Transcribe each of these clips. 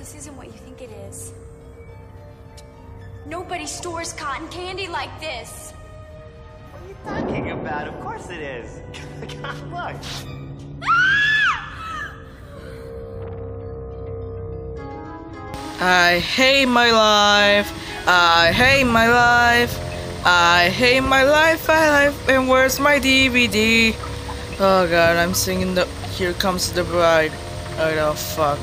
This isn't what you think it is. Nobody stores cotton candy like this. What are you talking about? Of course it is. Look. Ah! I hate my life. I hate my life. I hate my life. I life. And where's my DVD? Oh god, I'm singing the. Here comes the bride. Oh the fuck.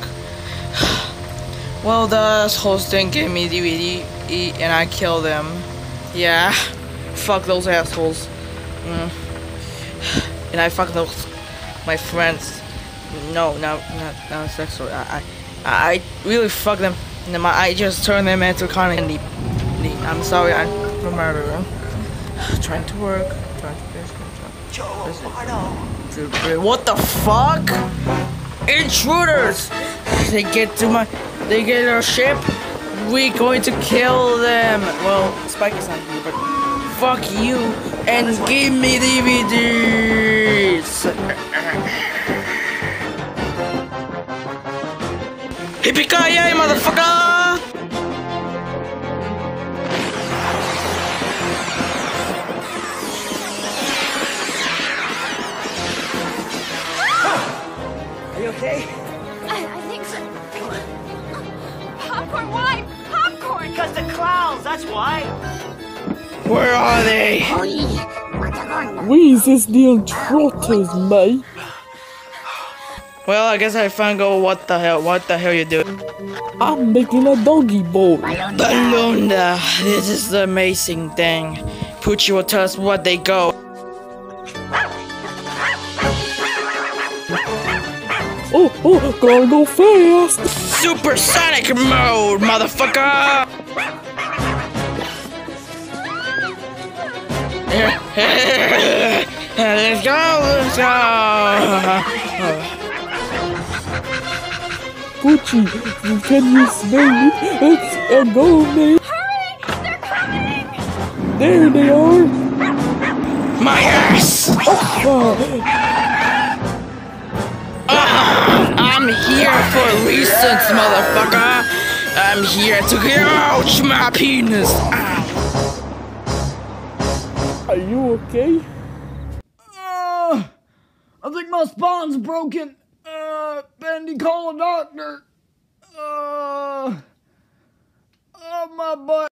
Well, the didn't give me DVD, and I killed them. Yeah, fuck those assholes. Mm. And I fuck those my friends. No, no, not not sexual. I, I, I really fuck them. My, I just turned them into cotton candy. I'm sorry, I'm a murderer. Trying to work. Trying to finish. What the fuck? Intruders! They get to my, they get our ship. We're going to kill them. Well, Spike is not here, but fuck you and give me the DVDs. Hippie-ki-yay, motherfucker! Are you okay? Popcorn! The clowns, that's why. Where are they? We is the intruders, mate. Well, I guess I found go. What the hell? What the hell you doing? I'm making a doggy bowl. Balloonda, this is the amazing thing. Poochie will tell us what they go. Oh, oh, gotta go fast. Supersonic mode, motherfucker! Let's go, let's go! Poochie, can you smell it? It's a go, mate. Hurry! They're coming! There they are. My ass! Oh, I'm here for reasons, motherfucker! I'm here to gouge my penis! Ow. are you okay? Uh, I think my spine's broken. Uh, Bendy, call a doctor. Uh, oh, my butt.